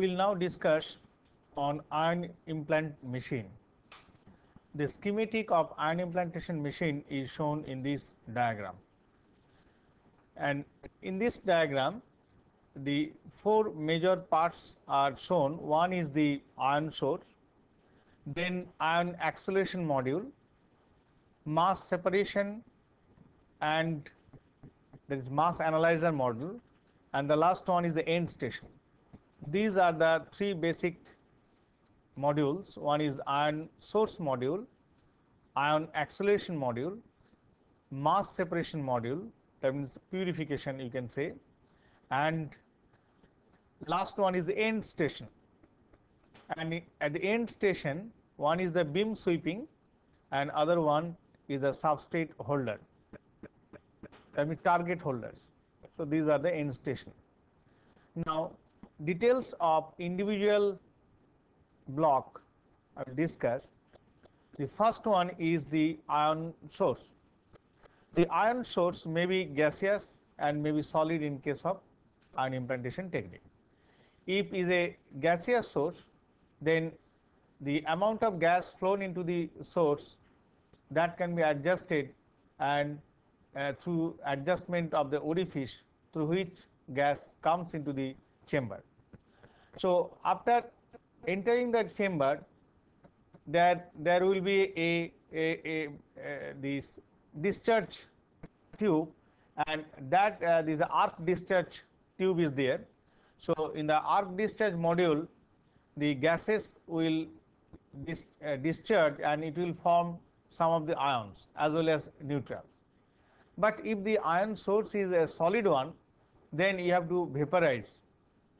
we will now discuss on ion implant machine. The schematic of ion implantation machine is shown in this diagram. And in this diagram, the four major parts are shown. One is the ion source, then ion acceleration module, mass separation and there is mass analyzer module and the last one is the end station. These are the three basic modules. One is ion source module, ion acceleration module, mass separation module that means purification you can say. And last one is the end station. And at the end station one is the beam sweeping and other one is a substrate holder. That means target holders so these are the end station. Now details of individual block I will discuss. The first one is the ion source. The ion source may be gaseous and may be solid in case of ion implantation technique. If is a gaseous source then the amount of gas flown into the source that can be adjusted and uh, through adjustment of the orifice through which gas comes into the chamber. So, after entering the chamber there there will be a, a, a, a this discharge tube and that uh, this arc discharge tube is there. So, in the arc discharge module the gases will dis, uh, discharge and it will form some of the ions as well as neutrals. But if the ion source is a solid one then you have to vaporize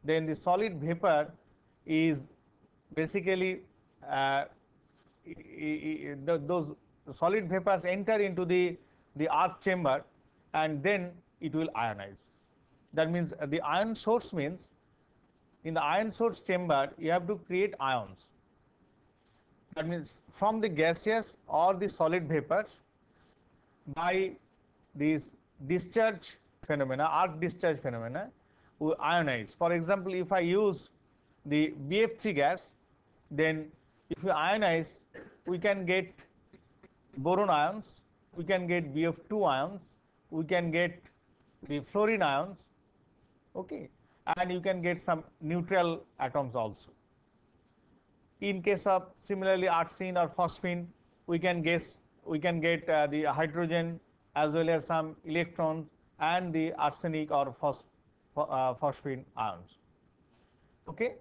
then the solid vapor is basically uh, those solid vapors enter into the the arc chamber and then it will ionize. That means the ion source means in the ion source chamber you have to create ions. That means from the gaseous or the solid vapors by these discharge phenomena arc discharge phenomena ionize. For example if i use the bf3 gas then if we ionize we can get boron ions we can get bf2 ions we can get the fluorine ions okay? And you can get some neutral atoms also. In case of similarly arsine or phosphine, we can guess we can get uh, the hydrogen as well as some electrons and the arsenic or phos uh, phosphine ions. Okay.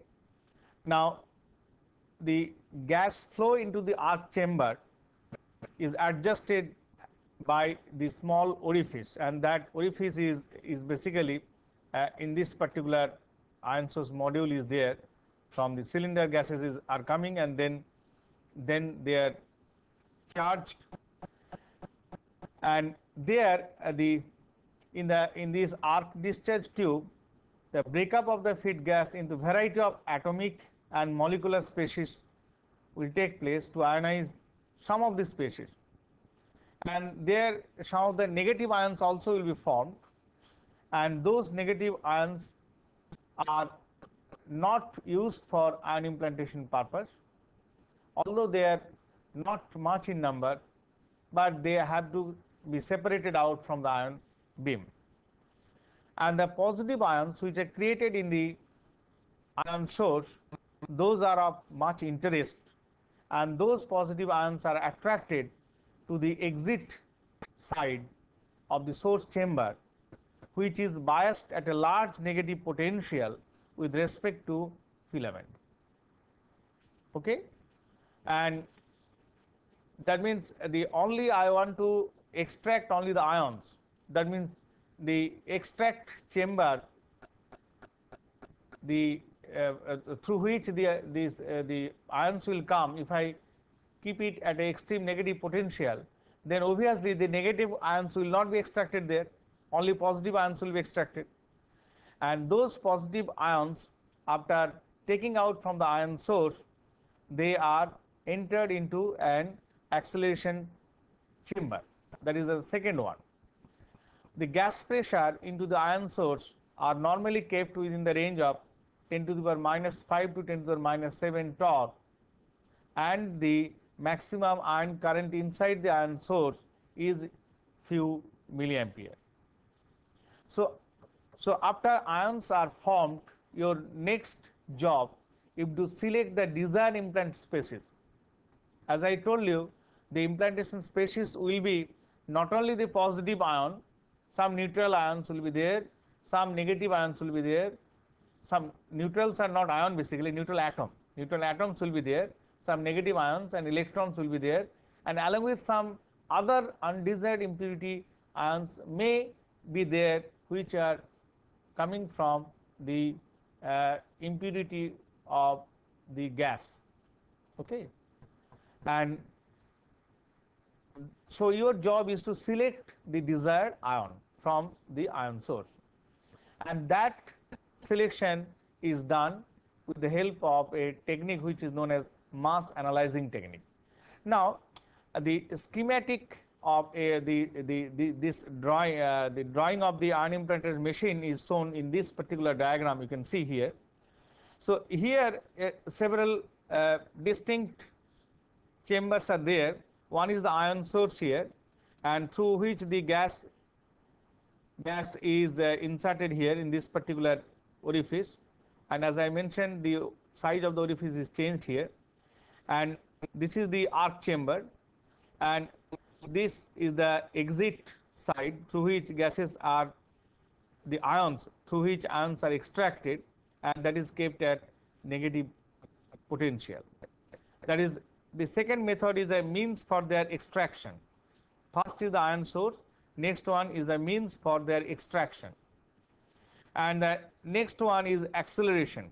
Now, the gas flow into the arc chamber is adjusted by the small orifice and that orifice is, is basically uh, in this particular ion source module is there from the cylinder gases is, are coming and then then they are charged and there uh, the in the in this arc discharge tube the breakup of the feed gas into variety of atomic and molecular species will take place to ionize some of the species. And there some of the negative ions also will be formed. And those negative ions are not used for ion implantation purpose although they are not much in number but they have to be separated out from the ion beam and the positive ions which are created in the ion source those are of much interest and those positive ions are attracted to the exit side of the source chamber which is biased at a large negative potential with respect to filament. Okay? And that means the only I want to extract only the ions. That means the extract chamber the uh, uh, through which the uh, these uh, the ions will come if I keep it at a extreme negative potential then obviously the negative ions will not be extracted there. Only positive ions will be extracted. And those positive ions after taking out from the ion source they are entered into an acceleration chamber. That is the second one. The gas pressure into the ion source are normally kept within the range of 10 to the power minus 5 to 10 to the power minus 7 torr and the maximum ion current inside the ion source is few milliampere. So, so after ions are formed, your next job is to select the desired implant species. As I told you, the implantation species will be not only the positive ion, some neutral ions will be there, some negative ions will be there, some neutrals are not ion basically, neutral atom. Neutral atoms will be there, some negative ions and electrons will be there. And along with some other undesired impurity ions may be there which are coming from the uh, impurity of the gas. Okay? And so your job is to select the desired ion from the ion source and that selection is done with the help of a technique which is known as mass analyzing technique. Now, the schematic of the, the, the, this drawing, uh, the drawing of the ion implanted machine is shown in this particular diagram you can see here. So, here uh, several uh, distinct chambers are there. One is the ion source here and through which the gas gas is uh, inserted here in this particular orifice. And as I mentioned the size of the orifice is changed here. And this is the arc chamber. And this is the exit side through which gases are the ions through which ions are extracted. And that is kept at negative potential. That is the second method is a means for their extraction. First is the ion source, next one is the means for their extraction. And the next one is acceleration.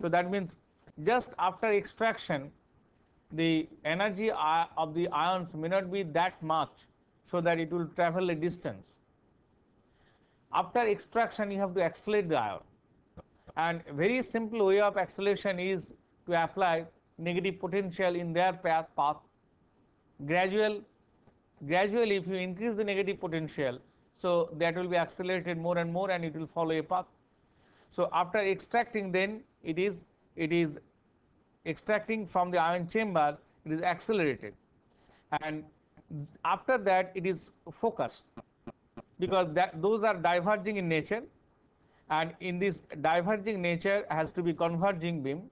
So that means just after extraction, the energy uh, of the ions may not be that much so that it will travel a distance. After extraction, you have to accelerate the ion. And very simple way of acceleration is to apply negative potential in their path, path. Gradual, gradually, if you increase the negative potential, so that will be accelerated more and more and it will follow a path. So after extracting then it is it is extracting from the ion chamber it is accelerated and after that it is focused because that those are diverging in nature and in this diverging nature has to be converging beam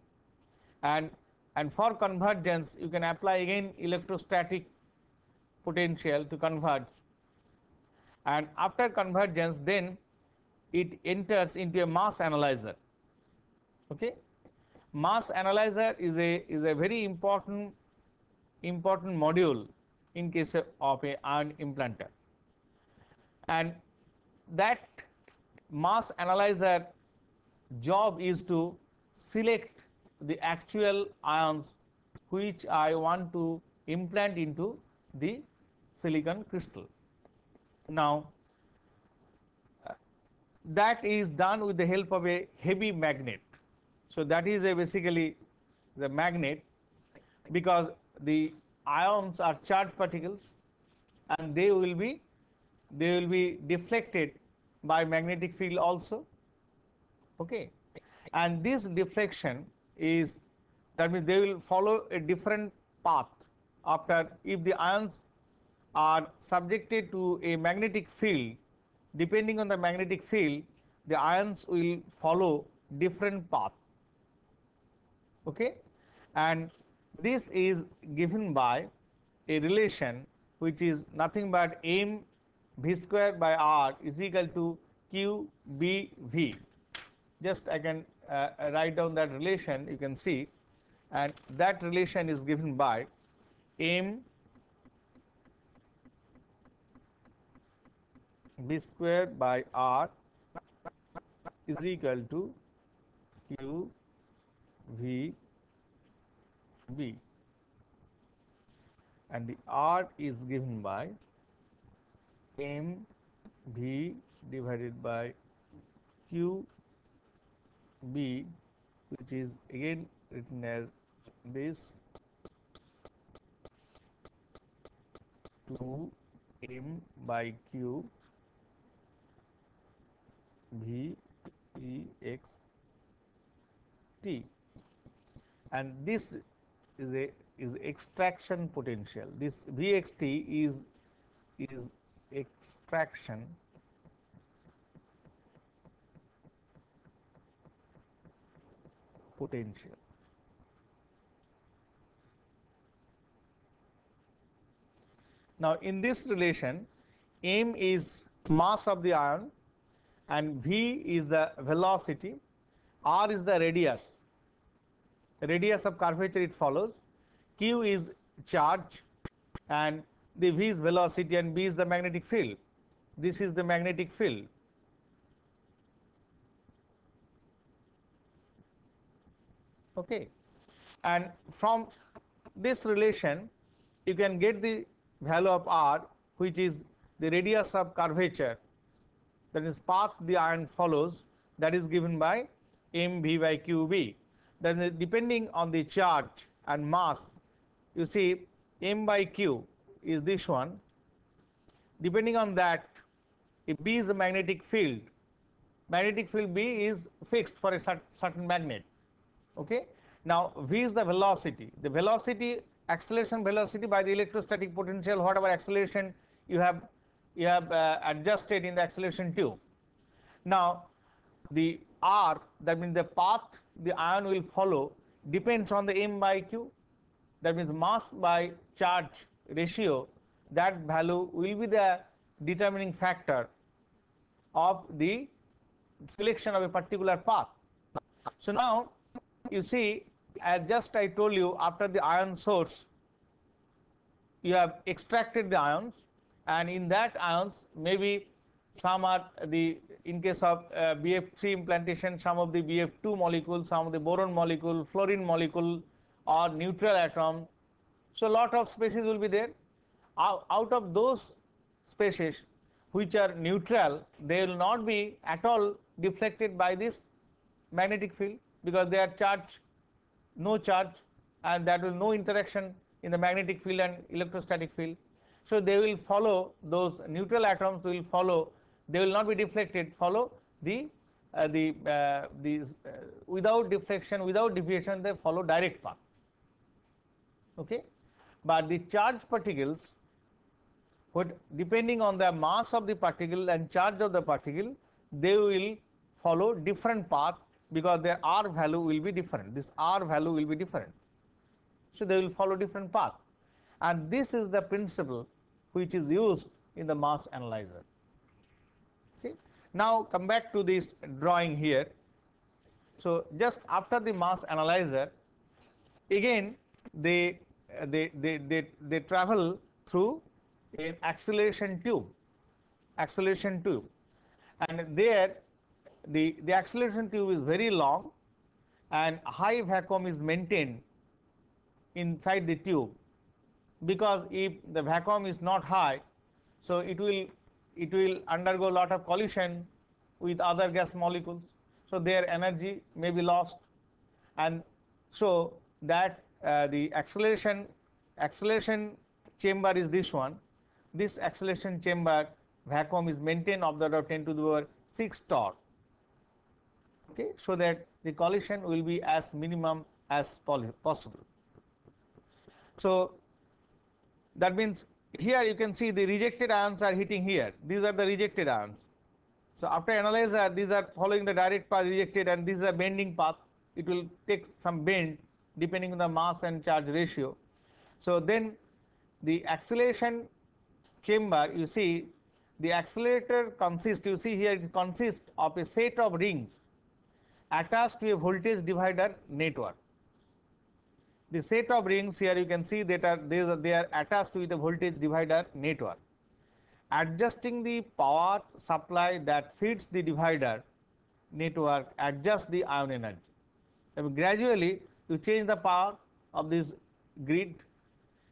and and for convergence you can apply again electrostatic potential to converge. And after convergence then it enters into a mass analyzer. Okay? Mass analyzer is a is a very important important module in case of a ion implanter. And that mass analyzer job is to select the actual ions which I want to implant into the silicon crystal. Now, that is done with the help of a heavy magnet. So that is a basically the magnet because the ions are charged particles and they will be they will be deflected by magnetic field also okay and this deflection is that means they will follow a different path after if the ions are subjected to a magnetic field depending on the magnetic field the ions will follow different path. Okay? And this is given by a relation which is nothing but m v square by r is equal to q b v. Just i can Uh, write down that relation you can see and that relation is given by m b square by r is equal to q v b. And the r is given by m v divided by q b which is again written as this 2 m by q v e x T and this is a is extraction potential. This Vxt is is extraction potential. Now, in this relation, m is mass of the ion and v is the velocity, r is the radius, radius of curvature it follows, q is charge and the v is velocity and b is the magnetic field. This is the magnetic field. Okay. And from this relation, you can get the value of r which is the radius of curvature that is path the ion follows that is given by mv by qb. Then uh, depending on the charge and mass you see m by q is this one. Depending on that if B is a magnetic field, magnetic field B is fixed for a certain magnet. Okay. Now V is the velocity. The velocity acceleration velocity by the electrostatic potential whatever acceleration you have you have uh, adjusted in the acceleration tube. Now the R that means the path the ion will follow depends on the m by q that means mass by charge ratio that value will be the determining factor of the selection of a particular path. So now you see as just I told you after the ion source you have extracted the ions and in that ions maybe some are the in case of uh, BF3 implantation some of the BF2 molecule, some of the boron molecule, fluorine molecule or neutral atom. So a lot of species will be there. Out of those species which are neutral, they will not be at all deflected by this magnetic field because they are charged, no charge and that will no interaction in the magnetic field and electrostatic field. So they will follow those neutral atoms will follow, they will not be deflected, follow the uh, the uh, these uh, without deflection, without deviation, they follow direct path. Okay, but the charged particles but depending on the mass of the particle and charge of the particle, they will follow different path because their R value will be different. This R value will be different. So they will follow different path. And this is the principle which is used in the mass analyzer. Okay. Now come back to this drawing here. So just after the mass analyzer, again they they they they, they travel through an acceleration tube, acceleration tube. And there the, the acceleration tube is very long and high vacuum is maintained inside the tube. Because if the vacuum is not high, so it will it will undergo a lot of collision with other gas molecules. So their energy may be lost, and so that uh, the acceleration acceleration chamber is this one, this acceleration chamber vacuum is maintained of the order of 10 to the power 6 torr okay so that the collision will be as minimum as possible. So that means here you can see the rejected ions are hitting here. These are the rejected ions. So after analyzer these are following the direct path rejected and this is a bending path. It will take some bend depending on the mass and charge ratio. So then the acceleration chamber you see the accelerator consists you see here it consists of a set of rings attached to a voltage divider network. The set of rings here you can see that are they are, they are attached with a voltage divider network. Adjusting the power supply that feeds the divider network adjust the ion energy. And gradually you change the power of this grid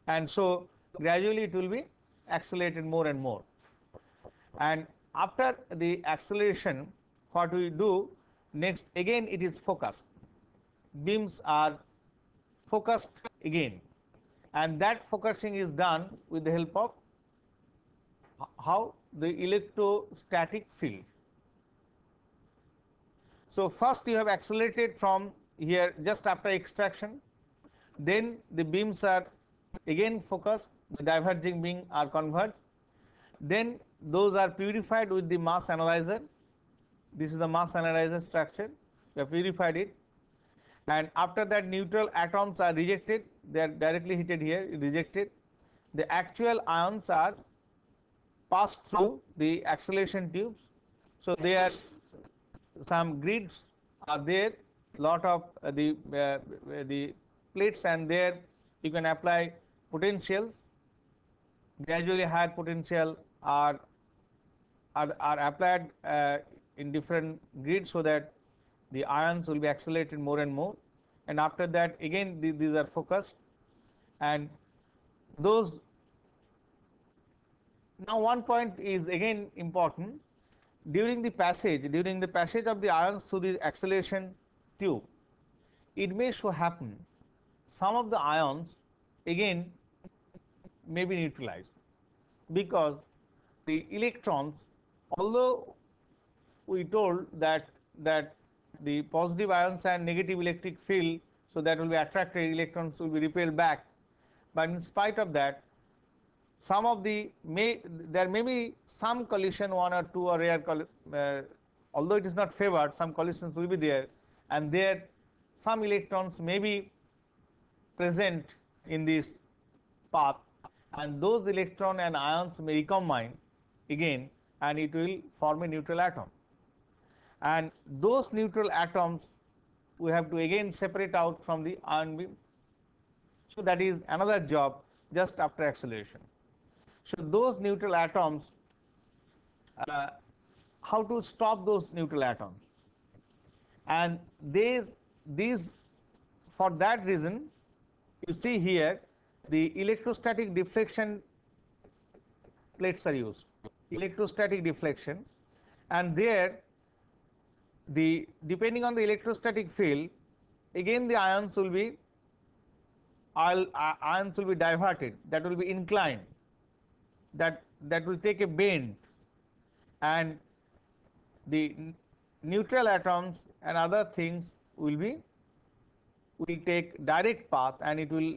and so gradually it will be accelerated more and more. And after the acceleration, what we do next again it is focused. Beams are focused again and that focusing is done with the help of how the electrostatic field. So first you have accelerated from here just after extraction. Then the beams are again focused, the diverging beam are converged. Then those are purified with the mass analyzer. This is the mass analyzer structure. We have purified it. And after that neutral atoms are rejected, they are directly heated here, rejected. The actual ions are passed through the acceleration tubes. So, there are some grids are there, lot of uh, the uh, the plates and there you can apply potentials. Gradually higher potential are are, are applied uh, in different grids so that the ions will be accelerated more and more. And after that again the, these are focused. And those now one point is again important. During the passage during the passage of the ions through the acceleration tube it may so happen some of the ions again may be neutralized because the electrons although we told that that the positive ions and negative electric field so that will be attracted electrons will be repelled back. But in spite of that some of the may there may be some collision one or two or rare uh, although it is not favored some collisions will be there. And there some electrons may be present in this path. And those electron and ions may recombine again and it will form a neutral atom and those neutral atoms we have to again separate out from the ion beam. So, that is another job just after acceleration. So, those neutral atoms uh, how to stop those neutral atoms and these these for that reason you see here the electrostatic deflection plates are used electrostatic deflection and there the depending on the electrostatic field again the ions will be uh, ions will be diverted. That will be inclined. That that will take a bend. And the neutral atoms and other things will be will take direct path and it will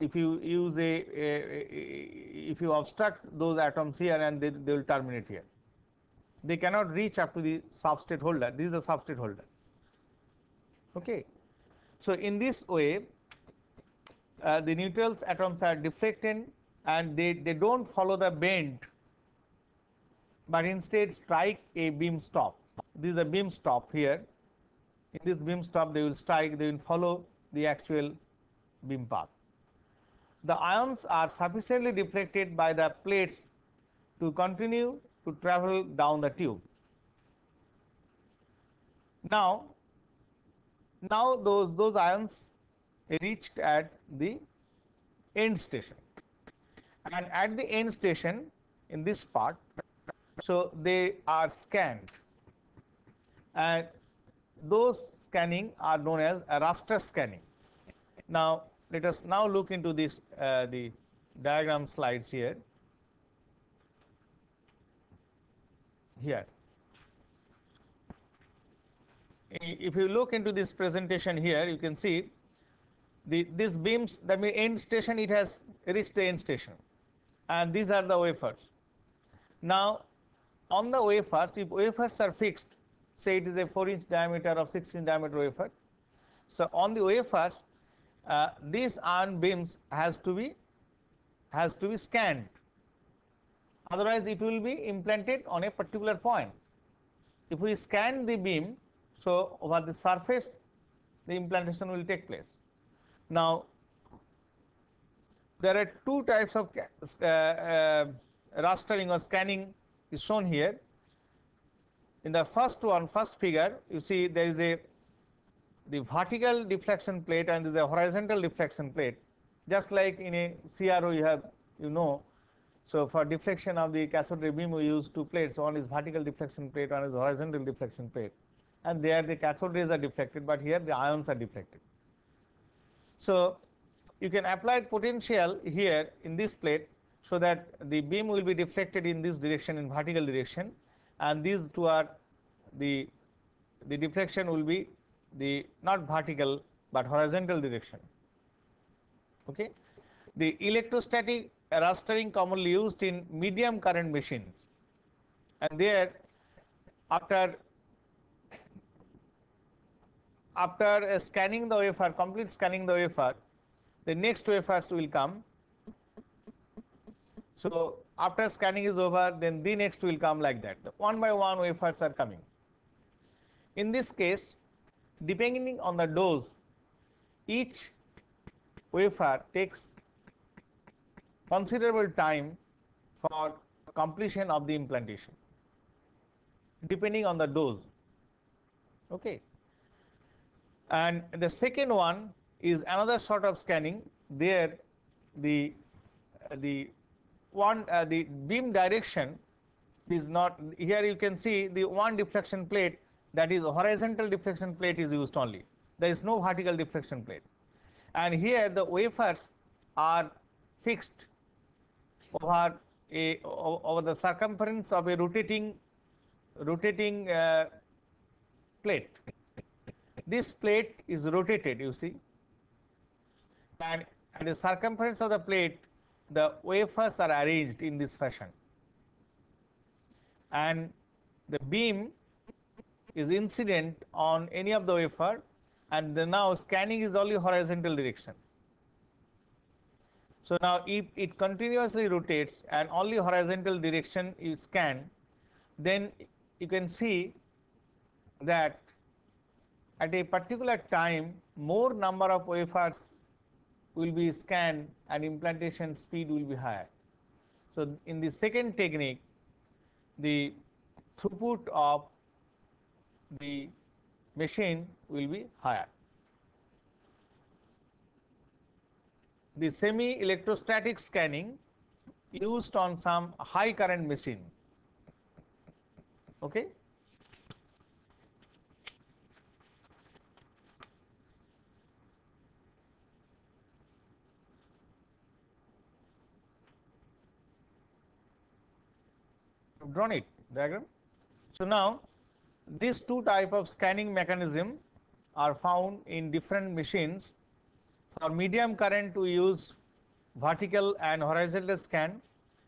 if you use a, a, a if you obstruct those atoms here and they, they will terminate here they cannot reach up to the substrate holder. This is the substrate holder. Okay. So, in this way, uh, the neutrals atoms are deflected and they, they do not follow the bend, but instead strike a beam stop. This is a beam stop here. In this beam stop, they will strike, they will follow the actual beam path. The ions are sufficiently deflected by the plates to continue to travel down the tube. Now, now those, those ions reached at the end station and at the end station in this part, so they are scanned and those scanning are known as raster scanning. Now, let us now look into this uh, the diagram slides here. Here. If you look into this presentation here, you can see the these beams that means end station it has reached the end station and these are the wafers. Now on the wafers, if wafers are fixed, say it is a 4 inch diameter or 6 inch diameter wafer. So on the wafers, uh, these ion beams has to be has to be scanned otherwise it will be implanted on a particular point. If we scan the beam, so over the surface the implantation will take place. Now, there are two types of uh, uh, rastering or scanning is shown here. In the first one, first figure, you see there is a the vertical deflection plate and a horizontal deflection plate. Just like in a CRO you have, you know, so, for deflection of the cathode ray beam we use two plates one is vertical deflection plate one is horizontal deflection plate and there the cathode rays are deflected, but here the ions are deflected. So, you can apply potential here in this plate so that the beam will be deflected in this direction in vertical direction and these two are the the deflection will be the not vertical but horizontal direction. Okay. The electrostatic rastering commonly used in medium current machines. And there after after scanning the wafer complete scanning the wafer the next wafers will come. So after scanning is over then the next will come like that. One by one wafers are coming. In this case depending on the dose each wafer takes considerable time for completion of the implantation depending on the dose. Okay. And the second one is another sort of scanning. There the the one uh, the beam direction is not here you can see the one deflection plate that is horizontal deflection plate is used only. There is no vertical deflection plate. And here the wafers are fixed over a over the circumference of a rotating rotating uh, plate. This plate is rotated you see. And at the circumference of the plate the wafers are arranged in this fashion. And the beam is incident on any of the wafer and the now scanning is only horizontal direction. So now if it continuously rotates and only horizontal direction is scanned then you can see that at a particular time more number of wafers will be scanned and implantation speed will be higher. So, in the second technique the throughput of the machine will be higher. The semi electrostatic scanning used on some high current machine okay drawn it diagram. So now these two type of scanning mechanism are found in different machines. For medium current to use vertical and horizontal scan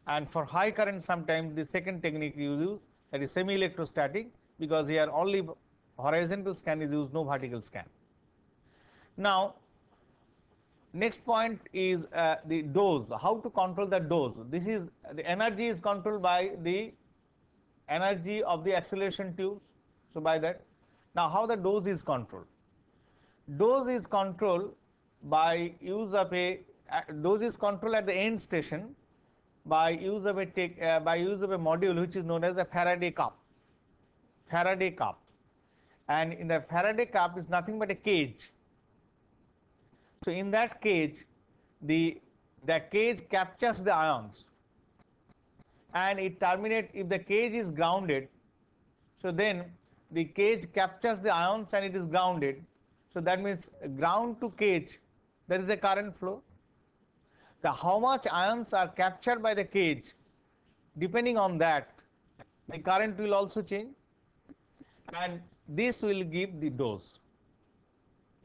and for high current sometimes the second technique you use that is semi electrostatic because here only horizontal scan is used no vertical scan. Now next point is uh, the dose how to control the dose this is the energy is controlled by the energy of the acceleration tubes. So, by that now how the dose is controlled? Dose is controlled by use of a uh, dose is controlled at the end station by use of a take, uh, by use of a module which is known as a Faraday cup. Faraday cup, and in the Faraday cup is nothing but a cage. So in that cage, the the cage captures the ions and it terminates if the cage is grounded. So then the cage captures the ions and it is grounded. So that means ground to cage there is a current flow. The how much ions are captured by the cage depending on that the current will also change and this will give the dose.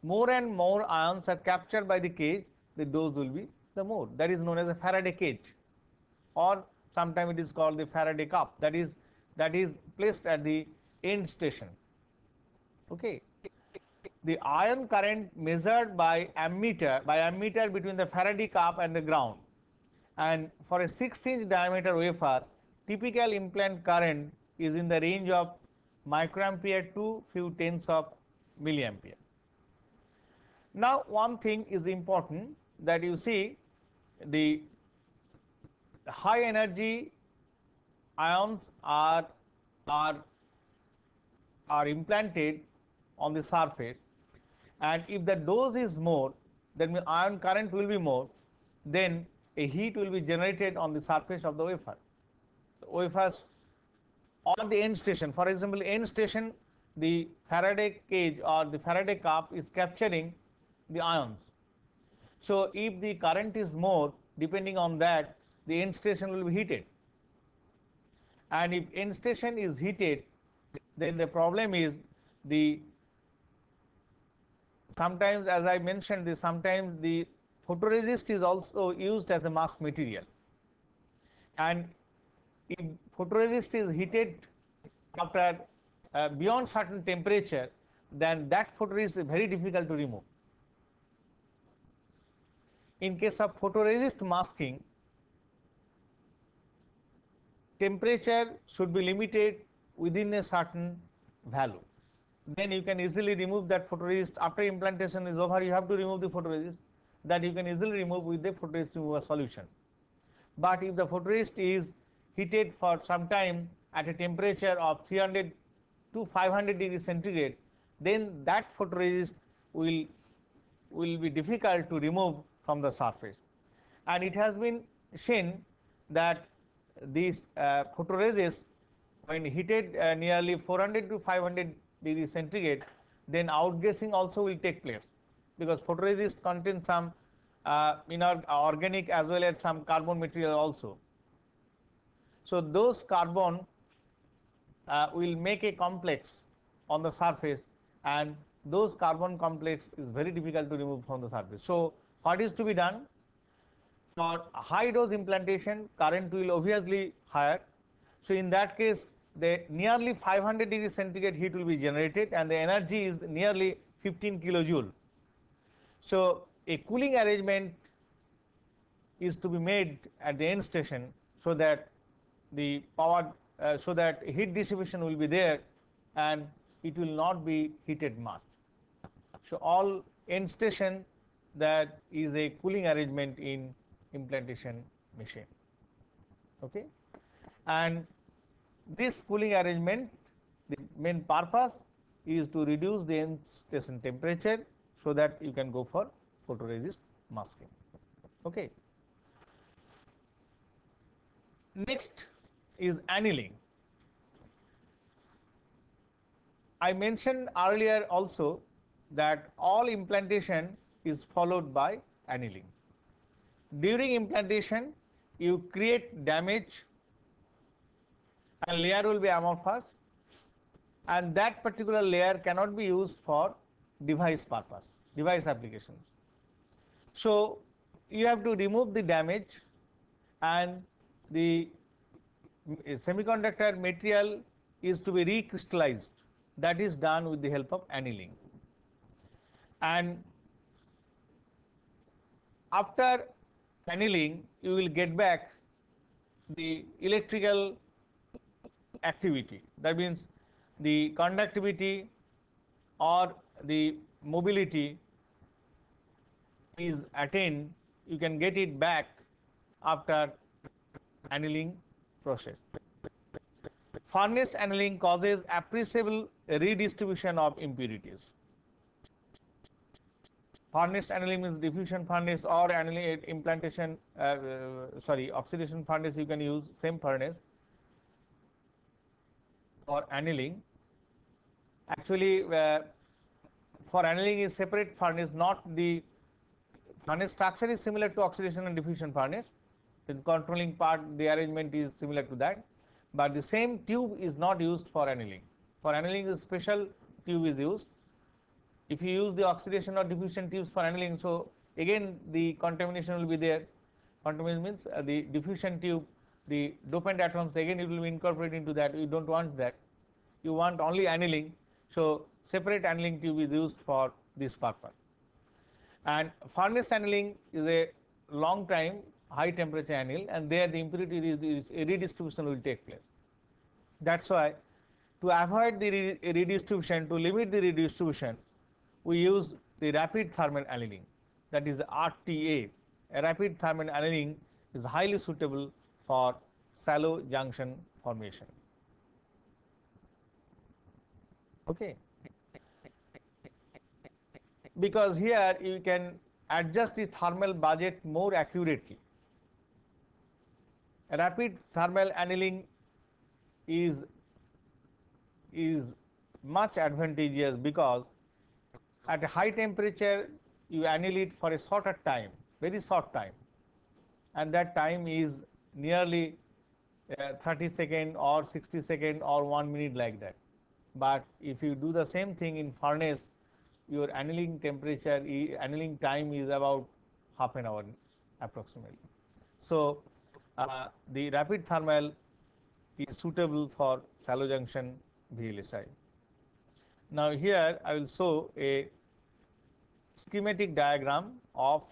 More and more ions are captured by the cage the dose will be the more that is known as a Faraday cage or Sometimes it is called the Faraday cup that is that is placed at the end station. Okay. The ion current measured by ammeter by ammeter between the Faraday cup and the ground and for a 6 inch diameter wafer typical implant current is in the range of microampere to few tens of milliampere. Now one thing is important that you see the high energy ions are are are implanted on the surface and if the dose is more then the ion current will be more then a heat will be generated on the surface of the wafer the wafers on the end station for example end station the Faraday cage or the Faraday cup is capturing the ions so if the current is more depending on that the end station will be heated. And if end station is heated, then the problem is the sometimes as I mentioned this sometimes the photoresist is also used as a mask material and if photoresist is heated after uh, beyond certain temperature then that photoresist is very difficult to remove. In case of photoresist masking temperature should be limited within a certain value then you can easily remove that photoresist after implantation is over you have to remove the photoresist that you can easily remove with the photoresist remover solution. But if the photoresist is heated for some time at a temperature of 300 to 500 degrees centigrade then that photoresist will will be difficult to remove from the surface and it has been shown that this uh, photoresist when heated uh, nearly 400 to 500 degree centigrade, then outgassing also will take place because photoresist contains some uh, organic as well as some carbon material also. So, those carbon uh, will make a complex on the surface and those carbon complex is very difficult to remove from the surface. So, what is to be done? For high dose implantation current will obviously higher. So, in that case the nearly 500 degree centigrade heat will be generated and the energy is nearly 15 kilojoule. So, a cooling arrangement is to be made at the end station so that the power uh, so that heat dissipation will be there and it will not be heated much. So, all end station that is a cooling arrangement in implantation machine. Okay? And this cooling arrangement, the main purpose is to reduce the end station temperature so that you can go for photoresist masking. Okay. Next is annealing. I mentioned earlier also that all implantation is followed by annealing. During implantation, you create damage and layer will be amorphous and that particular layer cannot be used for device purpose, device applications. So, you have to remove the damage and the semiconductor material is to be recrystallized that is done with the help of annealing. And after annealing you will get back the electrical activity. That means the conductivity or the mobility is attained, you can get it back after annealing process. Furnace annealing causes appreciable redistribution of impurities. Furnace annealing means diffusion furnace or annealing implantation, uh, uh, sorry, oxidation furnace you can use same furnace for annealing. Actually, uh, for annealing is separate furnace, not the furnace structure is similar to oxidation and diffusion furnace. The controlling part, the arrangement is similar to that, but the same tube is not used for annealing. For annealing, a special tube is used. If you use the oxidation or diffusion tubes for annealing, so again the contamination will be there. Contamination means uh, the diffusion tube the dopant atoms again it will be incorporated into that you do not want that you want only annealing. So, separate annealing tube is used for this purpose and furnace annealing is a long time high temperature anneal and there the impurity redistribution will take place. That is why to avoid the redistribution to limit the redistribution we use the rapid thermal annealing that is RTA. A rapid thermal annealing is highly suitable for shallow junction formation. Okay. Because here you can adjust the thermal budget more accurately. Rapid thermal annealing is is much advantageous because at a high temperature you anneal it for a shorter time, very short time and that time is nearly uh, 30 second or 60 second or 1 minute like that. But if you do the same thing in furnace your annealing temperature, annealing time is about half an hour approximately. So, uh, the rapid thermal is suitable for shallow junction VLSI. Now, here I will show a schematic diagram of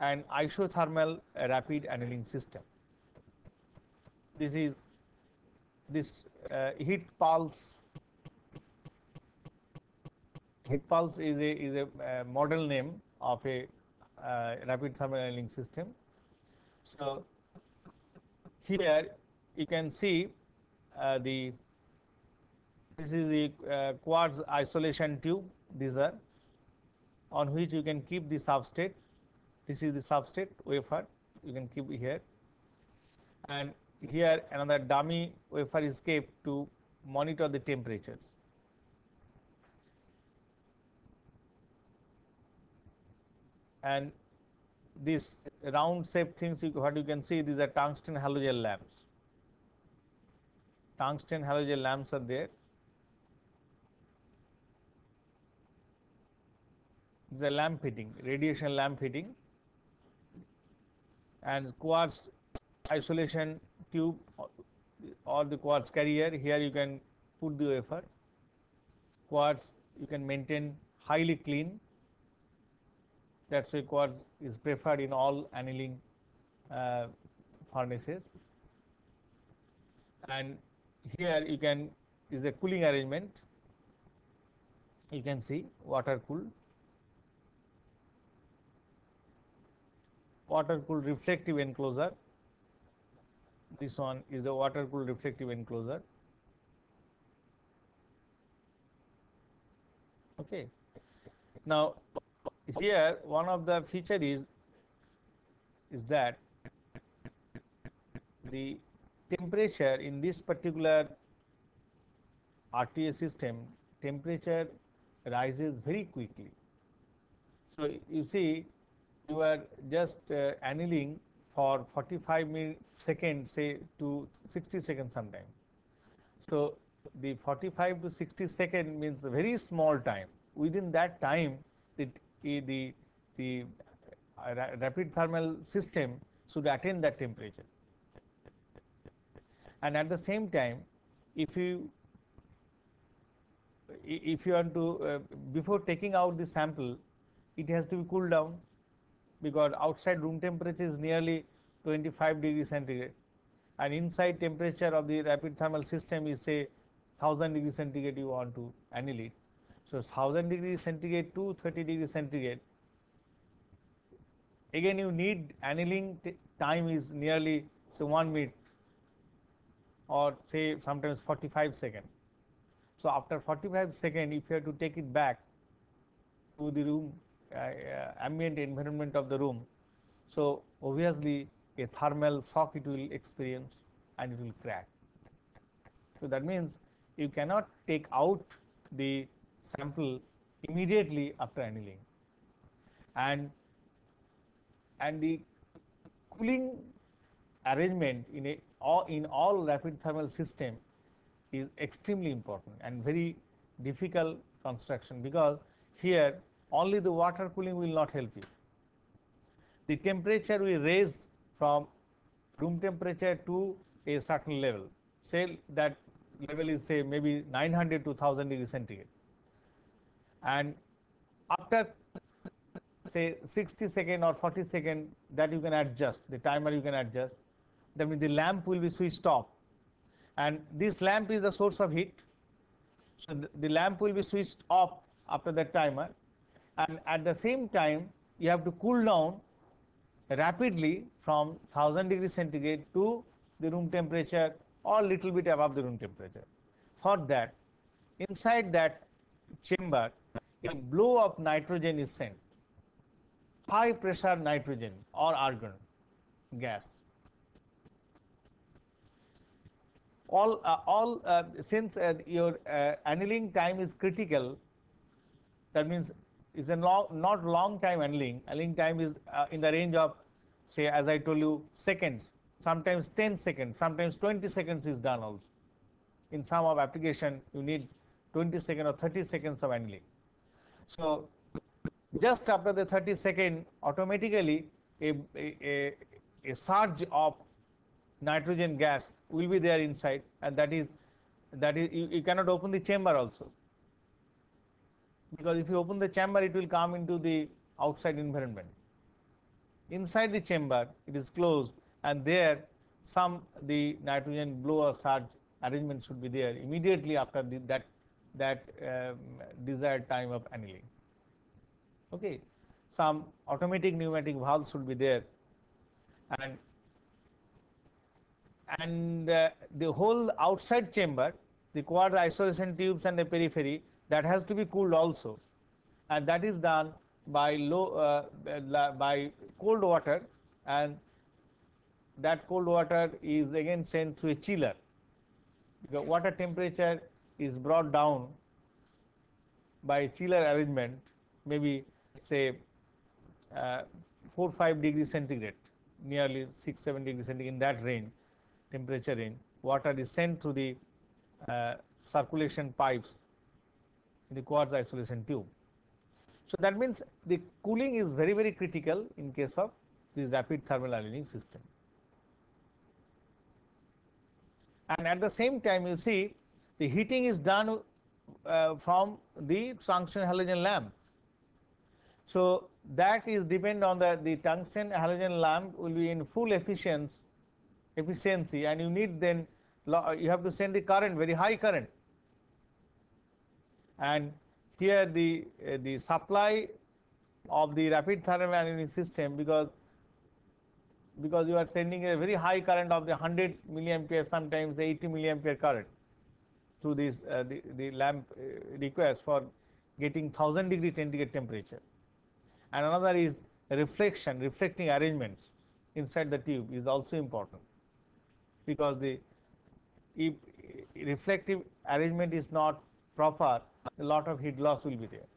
an isothermal rapid annealing system. This is this uh, heat pulse. Heat pulse is a is a uh, model name of a uh, rapid thermal annealing system. So, here you can see uh, the this is the uh, quartz isolation tube. These are on which you can keep the substrate. This is the substrate wafer. You can keep here. And here another dummy wafer is kept to monitor the temperatures. And this round shape things you, what you can see these are tungsten halogen lamps. Tungsten halogen lamps are there. Is a lamp heating, radiation lamp heating, and quartz isolation tube or the quartz carrier here you can put the wafer quartz you can maintain highly clean. That's why quartz is preferred in all annealing uh, furnaces. And here you can is a cooling arrangement. You can see water cool water cool reflective enclosure this one is the water cooled reflective enclosure. Okay. Now here one of the feature is is that the temperature in this particular RTA system temperature rises very quickly. So you see you are just uh, annealing for 45 seconds say to 60 seconds sometime. So, the 45 to 60 second means a very small time within that time the, the, the uh, rapid thermal system should attain that temperature. And at the same time if you if you want to uh, before taking out the sample it has to be cooled down because outside room temperature is nearly 25 degree centigrade and inside temperature of the rapid thermal system is say 1000 degree centigrade you want to annihilate. So, 1000 degree centigrade to 30 degree centigrade again you need annealing time is nearly say 1 minute or say sometimes 45 second. So, after 45 second if you have to take it back to the room Uh, ambient environment of the room. So, obviously a thermal shock it will experience and it will crack. So, that means you cannot take out the sample immediately after annealing and and the cooling arrangement in a in all rapid thermal system is extremely important and very difficult construction because here only the water cooling will not help you. The temperature will raise from room temperature to a certain level. Say that level is say maybe 900 to 1000 degree centigrade. And after say 60 second or 40 second that you can adjust, the timer you can adjust, that means the lamp will be switched off. And this lamp is the source of heat. So the, the lamp will be switched off after that timer and at the same time you have to cool down rapidly from 1000 degree centigrade to the room temperature or little bit above the room temperature. For that inside that chamber a blow of nitrogen is sent high pressure nitrogen or argon gas all uh, all uh, since uh, your uh, annealing time is critical that means is a long, not long time annealing. Annealing time is uh, in the range of say as I told you seconds, sometimes 10 seconds, sometimes 20 seconds is done also. In some of application you need 20 seconds or 30 seconds of annealing. So, just after the 30 second automatically a, a, a surge of nitrogen gas will be there inside and that is that is you, you cannot open the chamber also because if you open the chamber it will come into the outside environment. Inside the chamber it is closed and there some the nitrogen blow or surge arrangement should be there immediately after the, that that um, desired time of annealing. Okay. Some automatic pneumatic valve should be there. And and uh, the whole outside chamber the quartz isolation tubes and the periphery that has to be cooled also. And that is done by low uh, by cold water. And that cold water is again sent through a chiller. The water temperature is brought down by chiller arrangement maybe say uh, 4 5 degrees centigrade nearly 6 7 degrees centigrade in that range temperature range. Water is sent through the uh, circulation pipes in the quartz isolation tube. So that means the cooling is very very critical in case of this rapid thermal annealing system. And at the same time you see the heating is done uh, from the tungsten halogen lamp. So that is depend on the, the tungsten halogen lamp will be in full efficiency, efficiency and you need then you have to send the current very high current and here the uh, the supply of the rapid thermal annealing system because because you are sending a very high current of the 100 milliampere sometimes 80 milliampere current through this uh, the, the lamp uh, request for getting 1000 degree centigrade temperature. And another is reflection reflecting arrangements inside the tube is also important. Because the if reflective arrangement is not proper a lot of heat loss will be there.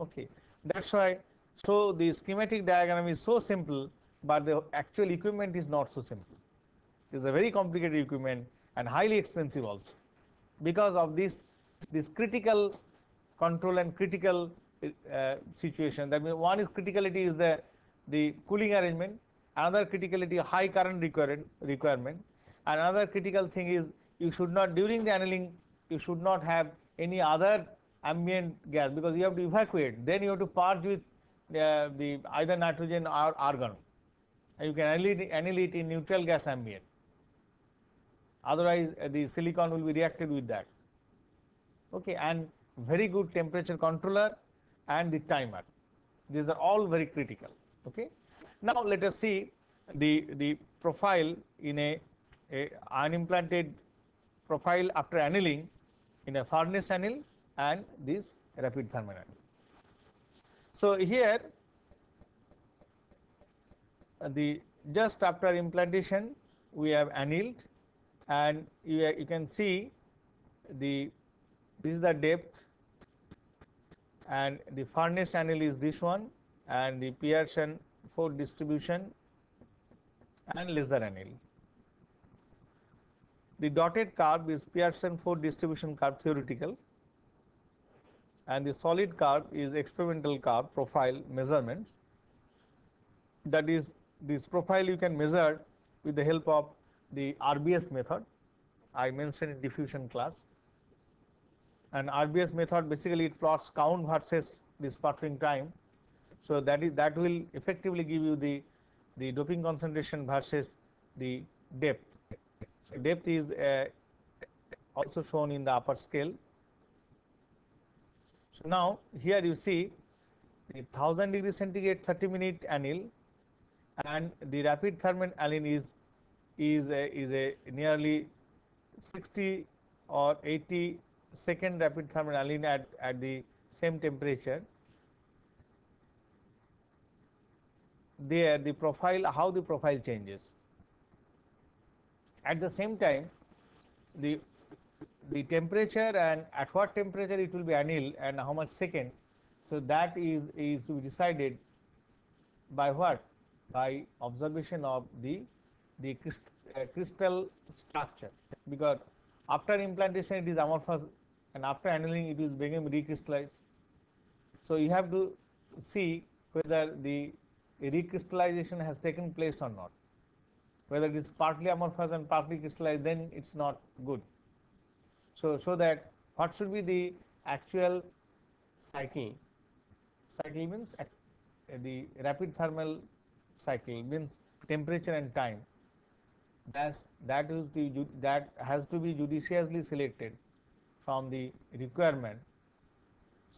Okay. That's why so the schematic diagram is so simple but the actual equipment is not so simple. It is a very complicated equipment and highly expensive also. Because of this this critical control and critical uh, situation. That means one is criticality is the the cooling arrangement, another criticality high current requirement, requirement, and another critical thing is you should not during the annealing you should not have any other ambient gas because you have to evacuate. Then you have to purge with uh, the either nitrogen or argon. You can annihilate, annihilate in neutral gas ambient. Otherwise, uh, the silicon will be reacted with that. Okay, and very good temperature controller and the timer. These are all very critical. Okay. Now let us see the the profile in a, a unimplanted profile after annealing in a furnace anneal and this rapid thermal anneal. So here the just after implantation we have annealed and you, you can see the this is the depth and the furnace anneal is this one and the Pearson IV distribution and laser anneal. The dotted curve is Pearson IV distribution curve theoretical and the solid curve is experimental curve profile measurement. that is this profile you can measure with the help of the RBS method I mentioned in diffusion class and RBS method basically it plots count versus the sputtering time. So that is that will effectively give you the the doping concentration versus the depth. Depth is uh, also shown in the upper scale. So now here you see the 1000 degree centigrade 30 minute anneal and the rapid thermal anneal is is a, is a nearly 60 or 80 second rapid thermal annealing at, at the same temperature there the profile how the profile changes at the same time the the temperature and at what temperature it will be annealed and how much second so that is is to be decided by what by observation of the the uh, crystal structure because after implantation it is amorphous and after annealing it is become recrystallized. So, you have to see whether the recrystallization has taken place or not. Whether it is partly amorphous and partly crystallized, then it is not good. So, so that what should be the actual cycle? Cycle means the rapid thermal cycle means temperature and time. That's, that is the that has to be judiciously selected from the requirement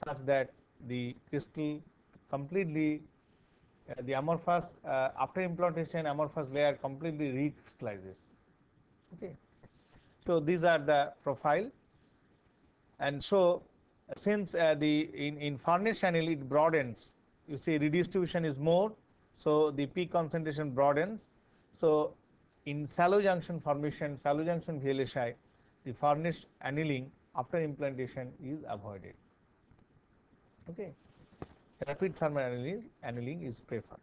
such that the crystal completely the amorphous uh, after implantation amorphous layer completely recrystallizes. Okay. So these are the profile. And so since uh, the in in furnace channel it broadens. You see redistribution is more. So the peak concentration broadens. So in shallow junction formation shallow junction VLSI the furnace annealing after implantation is avoided. Okay rapid thermal annealing, annealing is preferred.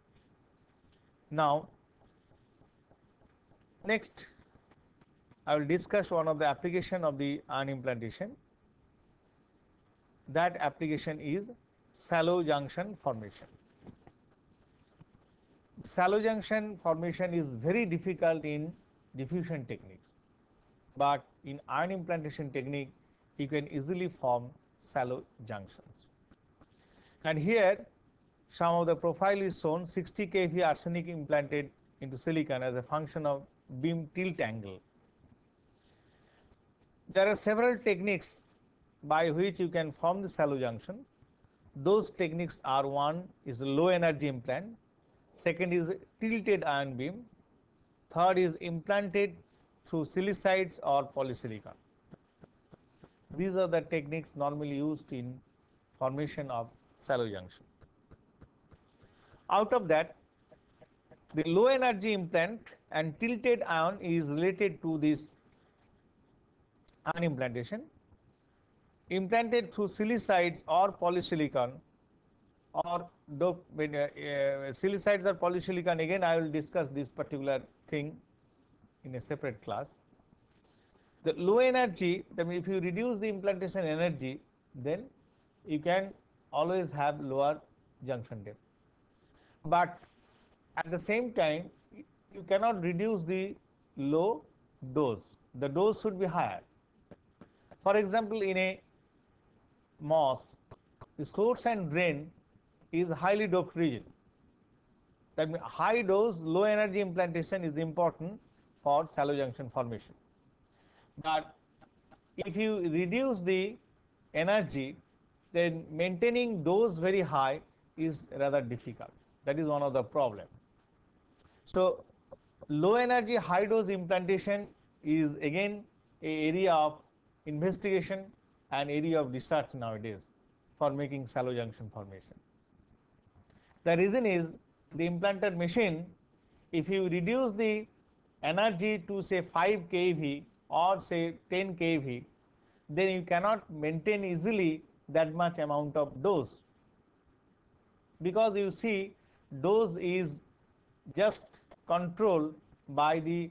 Now, next I will discuss one of the application of the ion implantation. That application is shallow junction formation. Shallow junction formation is very difficult in diffusion techniques, but in ion implantation technique you can easily form shallow junctions. And here some of the profile is shown 60 kV arsenic implanted into silicon as a function of beam tilt angle. There are several techniques by which you can form the shallow junction. Those techniques are one is low energy implant, second is tilted ion beam, third is implanted through silicides or polysilicon. These are the techniques normally used in formation of shallow junction. Out of that, the low energy implant and tilted ion is related to this ion implantation implanted through silicides or polysilicon or dope, uh, uh, silicides or polysilicon again I will discuss this particular thing in a separate class. The low energy, then if you reduce the implantation energy, then you can always have lower junction depth. But at the same time, you cannot reduce the low dose. The dose should be higher. For example, in a MOS, the source and drain is highly doped region. That means high dose, low energy implantation is important for shallow junction formation. But if you reduce the energy then maintaining dose very high is rather difficult. That is one of the problem. So, low energy high dose implantation is again a area of investigation and area of research nowadays for making shallow junction formation. The reason is the implanted machine, if you reduce the energy to say 5 kV or say 10 kV, then you cannot maintain easily that much amount of dose. Because you see dose is just controlled by the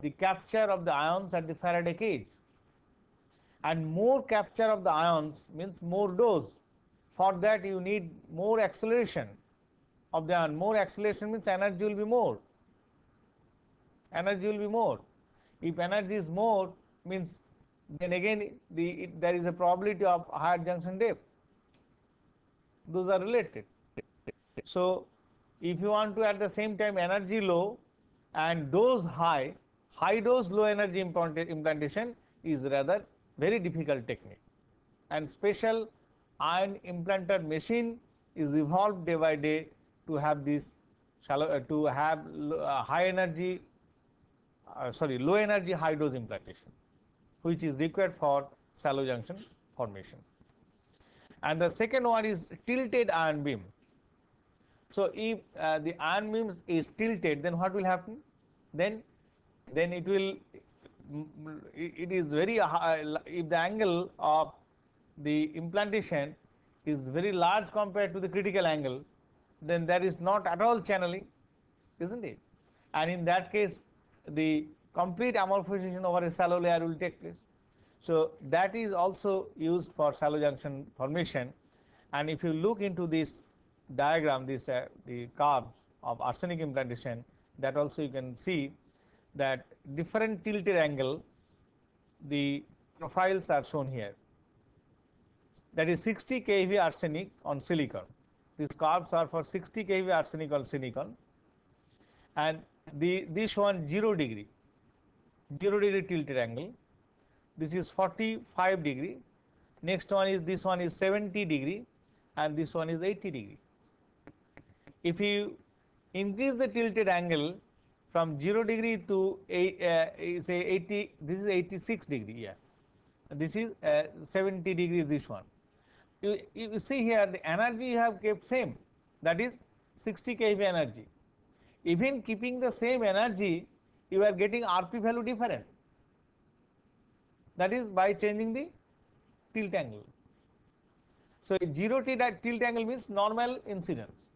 the capture of the ions at the Faraday cage. And more capture of the ions means more dose. For that you need more acceleration of the ion. More acceleration means energy will be more. Energy will be more. If energy is more means then again the it, there is a probability of higher junction depth. Those are related. So if you want to at the same time energy low and dose high high dose low energy implantation is rather very difficult technique. And special ion implanter machine is evolved day by day to have this shallow uh, to have uh, high energy uh, sorry low energy high dose implantation which is required for shallow junction formation. And the second one is tilted ion beam. So, if uh, the ion beam is tilted then what will happen? Then then it will it is very high if the angle of the implantation is very large compared to the critical angle then there is not at all channeling isn't it and in that case the complete amorphization over a shallow layer will take place. So, that is also used for shallow junction formation And if you look into this diagram, this uh, the curves of arsenic implantation, that also you can see that different tilted angle, the profiles are shown here. That is 60 kV arsenic on silicon. These curves are for 60 kV arsenic on silicon, and the this one 0 degree, 0 degree tilted angle. This is 45 degree. Next one is this one is 70 degree, and this one is 80 degree. If you increase the tilted angle from 0 degree to uh, say 80, this is 86 degree, yeah. This is uh, 70 degree, this one. You, you see here the energy you have kept same, that is 60 kV energy. Even keeping the same energy, you are getting RP value different. That is by changing the tilt angle. So, 0 tilt angle means normal incidence.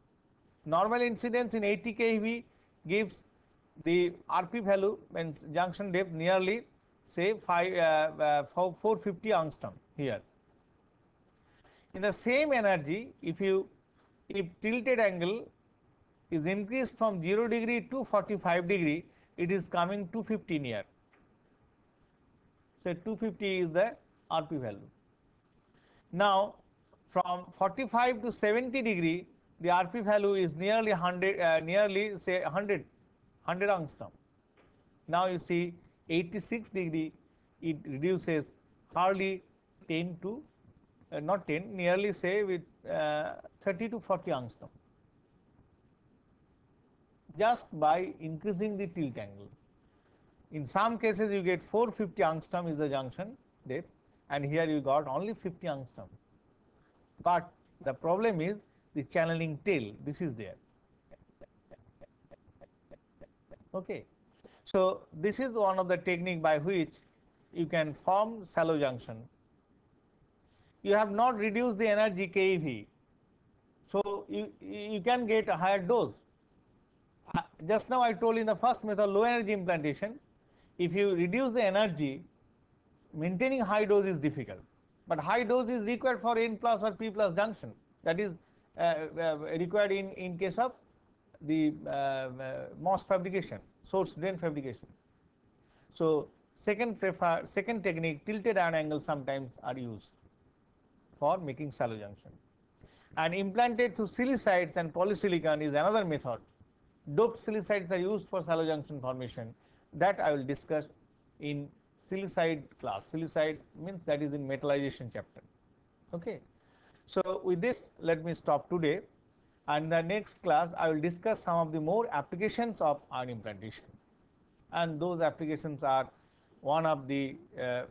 Normal incidence in 80 kV gives the RP value means junction depth nearly say 5 uh, uh, 450 angstrom here. In the same energy, if you if tilted angle is increased from 0 degree to 45 degree, it is coming 250 near. So 250 is the RP value. Now from 45 to 70 degree, the RP value is nearly 100, uh, nearly say 100, 100 angstrom. Now you see 86 degree, it reduces hardly 10 to, uh, not 10, nearly say with uh, 30 to 40 angstrom. Just by increasing the tilt angle. In some cases you get 450 angstrom is the junction depth and here you got only 50 angstrom. But the problem is the channeling tail, this is there. Okay. So, this is one of the technique by which you can form shallow junction. You have not reduced the energy keV. So, you, you can get a higher dose. Just now I told in the first method low energy implantation, if you reduce the energy, maintaining high dose is difficult but high dose is required for N plus or P plus junction that is uh, uh, required in, in case of the uh, uh MOS fabrication, source drain fabrication. So, second prefer, second technique tilted ion angle sometimes are used for making shallow junction. And implanted through silicides and polysilicon is another method. Doped silicides are used for shallow junction formation that I will discuss in silicide class. Silicide means that is in metallization chapter. Okay. So, with this let me stop today and the next class I will discuss some of the more applications of ion implantation and those applications are one of the uh, uh,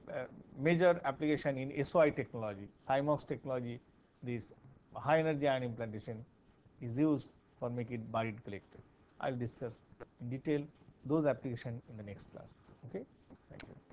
major application in SOI technology, CMOS technology, this high energy ion implantation is used for making it buried collector. I will discuss in detail those applications in the next class. Okay. Thank you.